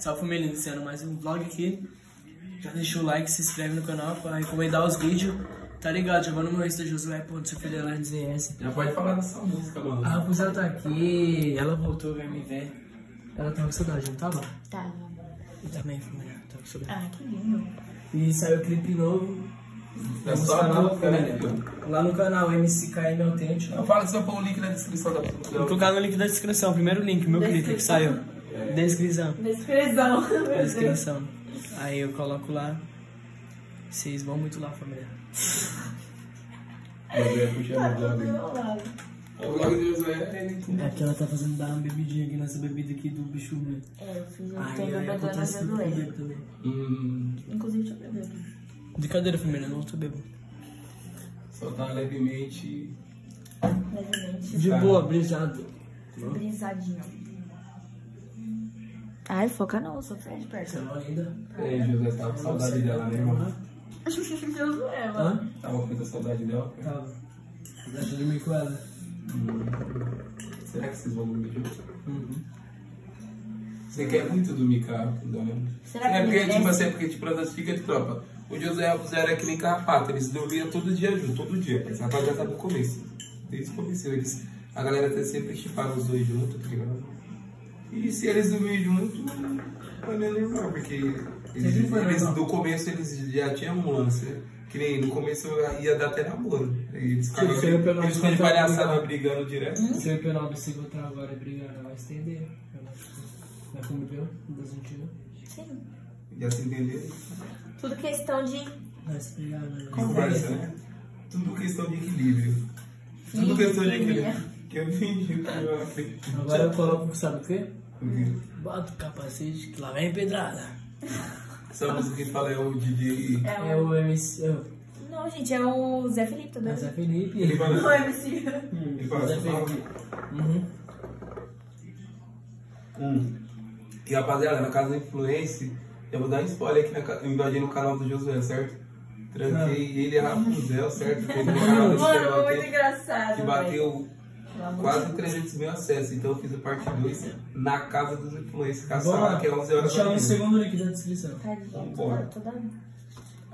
Salve família, iniciando mais um vlog aqui. Já deixa o like, se inscreve no canal pra recomendar os vídeos. Tá ligado? Já vai no meu Insta josué.fidelandzs. Já pode falar dessa música, mano. A rapaziada tá aqui, ela voltou, vai me ver. Ela tá com saudade, não tava? Tá. E também, família, tá com saudade. Ah, que lindo. E saiu clipe novo. É só lá, a no- música, né? Lá no canal MCKM Autêntico. Eu falo que você vai pôr o link na descrição da Vou colocar no link da descrição, primeiro link, meu clipe que saiu. Descrição. Descrição. Descrição. Aí eu coloco lá. Vocês vão muito lá, família. Josué puxando o lado. O vlog do Josué é É porque ela tá fazendo dar uma bebidinha aqui nessa bebida aqui do bicho ruim. É, eu fiz um aí bebedora acontece tudo comigo também. Hum, Inclusive, deixa eu beber. Brincadeira, família, não tô bebo. só tá levemente. Levemente. De Tá. boa, brisado. Brisadinho. Ai, foca não, sou frente perto. Você não ainda? É, Josué tava com saudade dela, né, irmão? Deus é, mano. Hã? Tava com muita saudade dela. Tava. Deixa eu dormir com ela. Será que vocês vão dormir juntos? Uhum. Você quer muito dormir com a né? Será que é porque, tipo assim, é porque, tipo, nós fica de tropa. O José e era que nem carrapato, eles dormiam todo dia junto, todo dia. Essa rapaz já tá no começo. Desde o começo, eles, a galera até sempre chipava os dois juntos, tá ligado? E se eles dormirem juntos, não é normal, porque eles, eles, do começo eles já tinham um lance. né? Que nem no começo ia dar até namoro. Eles ficavam de palhaçada legal. brigando direto. Se eu e o Penaldo se encontrar agora e brigar, ela vai estender. Ela vai conviver das antigas. Sim. Já se entenderam? Tudo questão de Vai se brigar, né? Conversa, né? Tudo questão de equilíbrio. Tudo questão de equilíbrio. Que eu entendi o que eu aprendi. Agora eu coloco, sabe o quê? O quê? Bota o capacete que lá vem pedrada. Essa música que fala é o DJ. É É o... o MC. é o- Não, gente, é o Zé Felipe, tá é o Zé? Felipe. Ele fala. O MC. Ele fala Zé assim. Felipe. Uhum. Hum. E rapaziada, na casa da Influence, eu vou dar um spoiler aqui, na, ca- eu invadi no canal do Josué, certo? Tranquei ele e a Rapunzel, certo? Mano, muito engraçado, que bateu de quase 300 mil acessos. Então eu fiz a parte 2 na casa dos influencers, caçar, lá. que é 11 horas Deixa da o manhã. segundo link da descrição. Tadinho, Vambora. tô dando.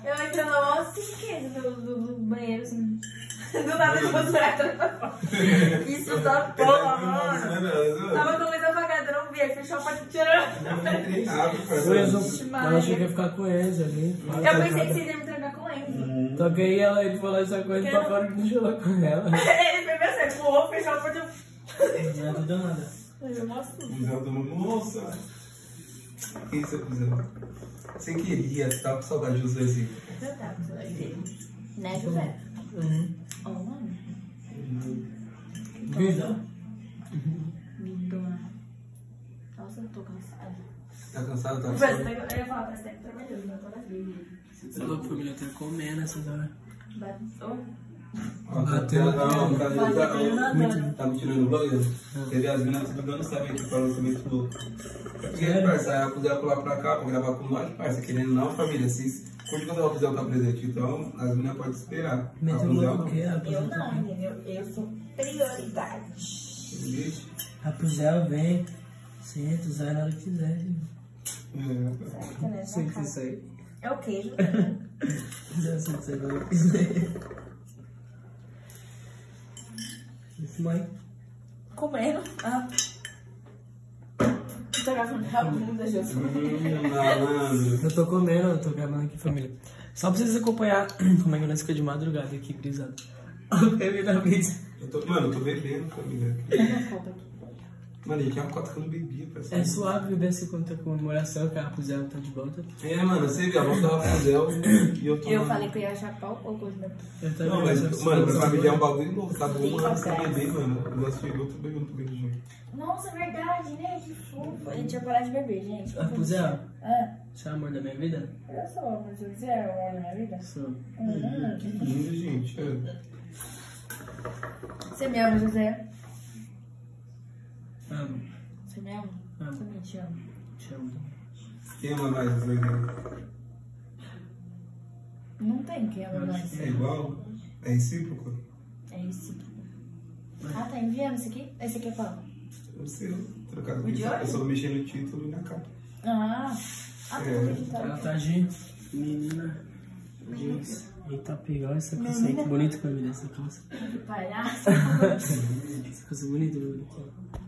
Eu entrando lá, assim, que do, do, do banheiro, assim. Do nada eu vou atrás Isso da porra, mano. Tava começando a apagar, eu não vi, aí fechou a porta O Enzo, parceiro. ela achou que ia ficar com o Enzo ali. Eu pensei que vocês iam me trancar com ele. Só que aí ela, ele falou essa coisa pra fora e deixou ela com ela. Ele pulou, fechou a porta. Não adianta nada. Eu mostro. Cusão do mundo. Nossa! Que isso, cuzão? Você queria, você tava com saudade do Zezinho. Eu tava com saudade dele. Né, José? Uhum. Ó, mano. Vida. Lindona. Nossa, eu tô cansada. Tá cansado? Tá que eu ia falar, parece que tá trabalhando, não tô aqui. Você é louco, família, eu tô comendo essas horas. Bateu. Tá tendo- não, tá- tá-. Tá me tirando o vlog? Quer ver as meninas tudo dando sabe aqui falando também tudo. Porque, parça, a Rapuzel colar pra cá pra gravar com nós, parça, querendo não, família, curtem quando a Rapuzel tá presente, então as meninas podem esperar. Meteu Rapuzel louco o quê? Eu não, entendeu? Eu sou prioridade. Vixe. Rapuzel vem. Senta, usar na hora que quiser. É? Sei que isso aí. É o queijo. Já sei que você vai quiser. Mãe. Comendo. Ah. Tô gravando a bunda, Jesus. Eu tô comendo, eu tô gravando aqui, família. Só pra vocês acompanhar como é que nós fica de madrugada aqui, brisado. O bebê da brisa. Eu tô, mano, eu tô bebendo, família. Aqui. Mano, ele tinha uma cota que eu não bebia, parceiro. É suave beber assim quando tá comemoração, que a Rapuzel tá de volta. É, mano, você viu, a volta da Rapuzel e eu tô. Eu falei que eu ia chapar o pouco né? Eu tô Não, mas, mano, pra família é um bagulho novo, tá bom, mano, sem confesso. beber, mano. O negócio chegou, eu tô bebendo, tô bebendo junto. Nossa, é verdade, né? Que fofo. A gente ia parar de beber, gente. Rapuzel, Ah, você é o amor da minha vida? eu sou, mas eu quiser, é o amor da minha vida. Sou. Hum. Que lindo, gente. É. Você me ama, José? Amo. Você me ama? Amo. Também te amo. Te amo. Quem ama mais os dois? né? Não tem quem ama mais. É igual? É recíproco? É esse aqui. Ah, tá enviando esse aqui? Esse aqui é qual? Eu sei, eu trocado O de Eu só vou mexer no título e na capa. Ah. Ah, É. tá. Ela tá de menina jeans. Eita, pegar essa calça aí. Que bonita família essa calça. Que palhaço. Essa calça é bonita, bonita.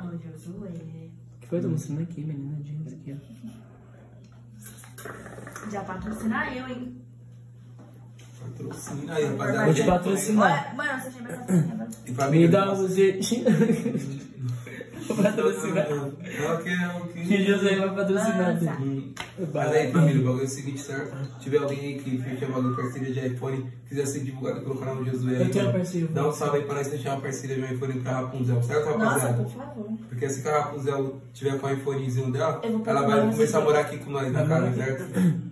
Ah, o Josué. O que foi? Tô mostrando aqui, menina jeans aqui, ó. Já patrocina eu, hein? Patrocina aí, Vou te rapaziada. patrocinar. Mano, você chama essa coisinha agora. E Me dá um jeitinho. Patrocinar. Ok, ok. Que José vai patrocinar. Nossa. Mas aí, família, o bagulho é o seguinte, certo? Se tiver alguém aí que fechar bagulho parceria de iPhone, quiser ser divulgado pelo canal do Josué, Eu tenho uma parceria. dá um salve aí pra nós fechar uma parceria de um iPhone pra Rapunzel, certo, Nossa, rapaziada? por favor. Porque que a Rapunzel tiver com o iPhonezinho dela, ela vai começar a morar aqui com nós na Vai casa, certo?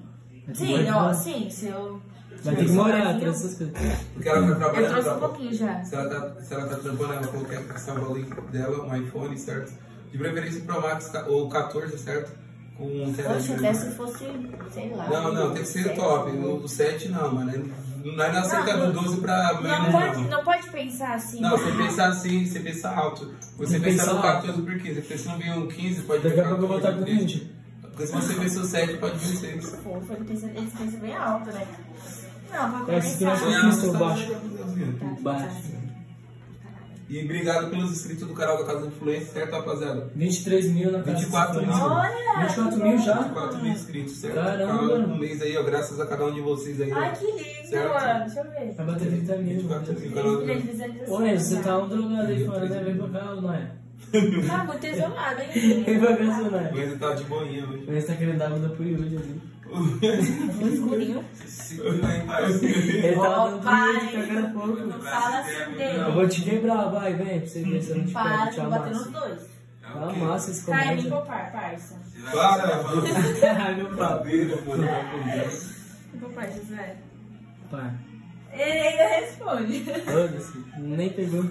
Sim, ó, sim, se eu. Vai ter que morar, traz essas coisas. Porque ela tá Eu trabalhando. trouxe um pouquinho já. Se ela tá, se ela tá trampando, ela falou que quer passar o dela, um iPhone, certo? De preferência Pro Max ca- ou 14, certo? Com um Poxa, até se fosse, sei lá. Não, não, tem que ser sete. top. O, o 7 não, mano. Nós não aceitamos Não, do 12 pra Não menos, pode, não. não pode pensar assim. Não, você pensar assim, você pensa alto. Você pensa pensar no alto. 14 por 15, porque se não vir um 15, pode Daqui vir a pouco eu vou estar com 14, 20. Porque se você pensou 7, pode vir 6. Pô, foi pensa, eles pensam bem alto, né? Não, pra Esse aqui é começar. Conquista ou baixo? Baixo. E obrigado pelos inscritos do canal da Casa do Influência, certo, rapaziada? 23 mil na casa. 24 mil. Olha! 24 mil já? 24 mil inscritos, certo? Caramba. Um mês aí, ó, graças a cada um de vocês aí. ó. Ai, que lindo, Certo. mano. Deixa eu ver. Vai bater 30 mil. 24 mil, canal do... Enzo, você tá um drogado aí fora, né? Vem pra cá, ou não é? Tá muito isolado, hein? Vem pra cá, ou não é? Mas ele tá de boinha hoje. O Enzo tá querendo dar muda por Yuri ali. Escurinho. Ele tá dando por pai. Yuri, tá querendo Não fala assim Eu dele. vou te quebrar, vai, vem, pra você ver se eu não te Para, pego, te vou bater nos dois. Tá massa esse Tá, é comédia. Nicopar, parça. Para, Ai, meu pai. Sabeira, mano. Nicopar, José. Pai, Ele ainda responde. foda-se, nem pegou.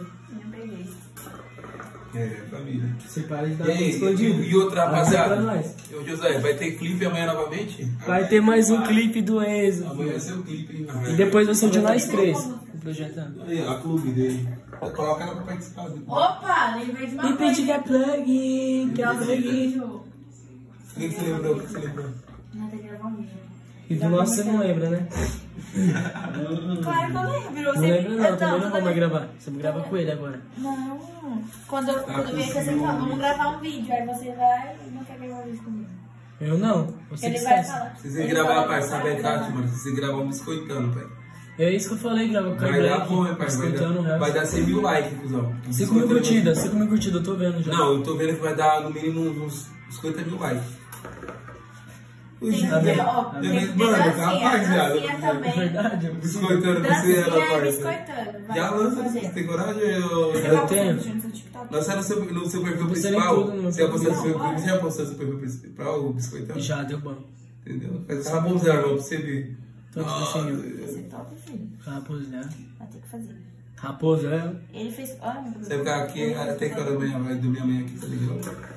É, família. Você para de dar E escondido. e outra, rapaziada? Ô, José, vai ter clipe amanhã novamente? Vai ter mais um clipe do Enzo. Amanhã vai ser o clipe, hein? E depois vai ser o de nós três. O projetando. Aí, a clube dele. Coloca ela pra participar. Opa, lembrei de uma E coisa. pede que é plug, que é Nossa, plug. O que você lembrou? O que que você lembrou? Não, tem que gravar um vídeo. E do nosso você não lembra, né? Claro que eu lembro. Não lembra não, também não vamos gravar. Você grava com ele agora. Não. Quando eu, quando eu vi que você fala, vamos gravar um vídeo, aí você vai e não quer gravar um vídeo comigo. Eu não, você Ele vai esquece. falar. Se você ele gravar, pai, sabe gravar. mano? Se você gravar um biscoitando, pai. É isso que eu falei, grava com Vai dar bom, pai? Vai dar, vai dar 100 mil likes, cuzão. 5 mil curtidas, 5 mil curtidas, eu tô vendo já. Não, eu tô vendo que vai dar no mínimo uns 50 mil likes. Tem que Tá ter, vendo? ó, Tá tem que ter Mano, dancinha, rapaziada, dancinha É também. verdade, eu Biscoitando você, Dancinha ela parça. biscoitando. Vai, Já vamos lança, você tem coragem? Eu... Eu tenho. Lançar no seu, no seu perfil Você principal. Você já postou no seu perfil, você postou no seu perfil principal, o biscoitando? Já deu bom. Entendeu? Faz essa rapunzel pra você ver. Todos Ah, bichinhos. Esse é top, filho. Raposa, Vai ter que fazer. Raposa, é? Ele fez. Olha, Deus. Você ficar aqui até que hora da manhã, vai dormir amanhã aqui, tá ligado?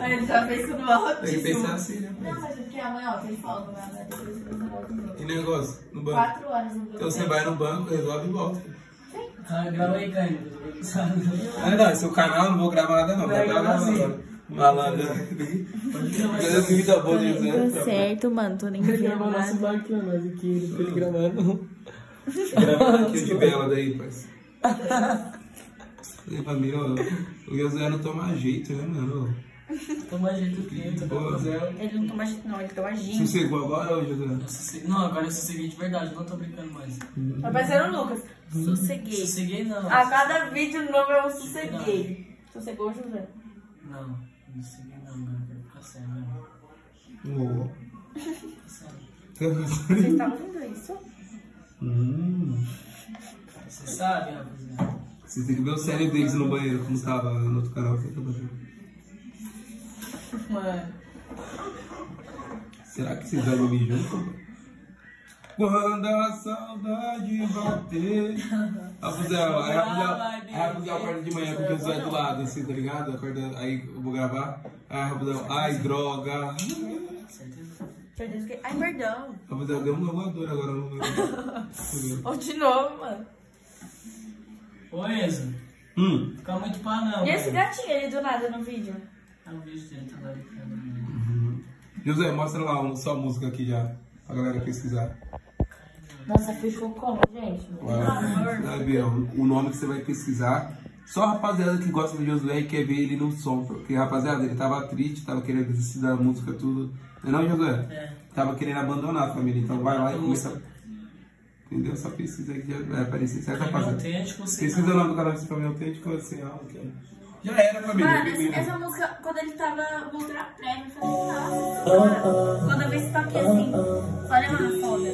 Aí ele já fez tudo alto. Tem que pensar assim, né? Não, mas porque amanhã, ó, tem folga, mas novo. Que negócio? No banco. Quatro horas no Então você vai no banco, resolve e volta. Ah, grava aí, Caio. Ah, não, esse é o canal, não vou gravar nada não. Vai gravar sim. Malandro. Esse vídeo é bom de Deu José. certo, mano, tô nem Ele vendo gravou nosso barco, nós aqui, ele gravando. Gravando aqui de bela daí, parceiro. Pra mim, ó, o José não toma jeito, né, mano? Toma jeito Boa. com Ele não toma jeito, não, ele toma gin. Sossegou agora, ô José? Não, agora eu sosseguei de verdade, não tô brincando mais. Parecer o Lucas. Sosseguei. Sosseguei não. A cada vídeo novo eu sosseguei. Sossegou, José? Não, não sosseguei não, agora eu quero ficar sério mesmo. Ô. Vocês estão ouvindo isso? Hum. Você sabe, rapaziada. Você tem que ver o sério deles no banheiro, como tava no outro canal. Mano. Será que vocês vão dormir junto? Quando a saudade bater. Rapaziada, aí Rapaziada, acorda de manhã com o Josué do lado, assim, tá ligado? Acorda, aí eu vou gravar. Aí Rapaziada, ai droga. Certeza? Que. Ai, perdão. Rapaziada, deu uma voadora agora no meu. Ou de novo, mano. Ô Enzo, Hum. fica muito pá não. E esse gatinho ali do nada no vídeo? É um vídeo dele, tá laricando. José, mostra lá uma, sua música aqui já, pra galera pesquisar. Nossa, fechou como, gente? Vai ver o nome que você vai pesquisar. Só a rapaziada que gosta do Josué e quer ver ele no som. Porque, rapaziada, ele tava triste, tava querendo desistir da música, tudo. Não é não, Josué? É. Tava querendo abandonar a família. Então vai lá e começa. Entendeu? Essa pesquisa aqui já vai aparecer, autêntico, sem Pesquisa o nome do canal desse caminho autêntico, alma. que é- Já era, família. Mano, bem-vindo. essa música, quando ele tava mostrando a prévia, eu falei, nossa, quando eu vi esse toque assim, olha lá, foda.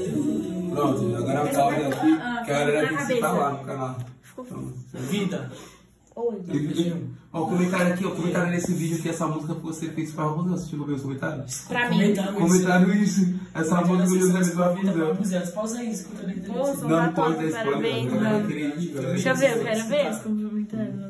Pronto, agora a Cláudia aqui, Ah, que a galera na tem que citar lá no canal. Ficou Então, Vida. Oi. Ó, o comentário aqui, ó, o comentário nesse vídeo que essa música que você fez pra Raposa, você chegou a ver os comentários? Pra mim. Comentário isso. Comentaram isso, essa música que o José fez pra Raposa. Raposa. Pausa aí, escuta a sou Não, não uma pode dar spoiler, galera Deixa eu ver, eu quero ver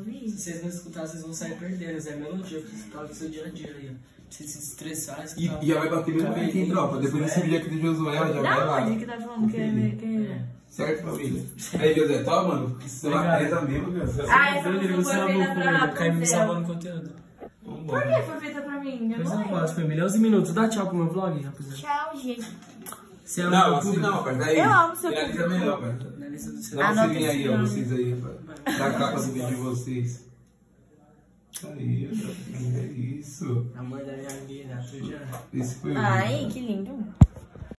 vídeo. Se vocês não escutarem, vocês vão sair perdendo. É melodia que você toca no seu dia a dia aí, ó. Se se estressar, E, e já vai bater muito bem aqui em tropa. Depois desse vídeo aqui do Josué, ela já vai lá. onde que tá falando que é... é- Certo, família? Aí, José, toma, mano. Isso é uma mesmo, José. Ah, essa música você foi feita por pra ele, cai me salvando conteúdo. Por que foi feita pra mim? Eu não não lembro. posso, família. 11 minutos. Dá tchau pro meu vlog, rapaziada. Tchau, gente. Você ama Não, meu assim público? não, rapaz. Daí, Eu amo seu público. melhor, rapaz. Na lista do seu... Dá um selinho aí, ó, vocês aí, rapaz. Da capa do vídeo de vocês. Aí, ó, é isso. A mãe da minha vida, tu já... Esse foi o Ai, que lindo.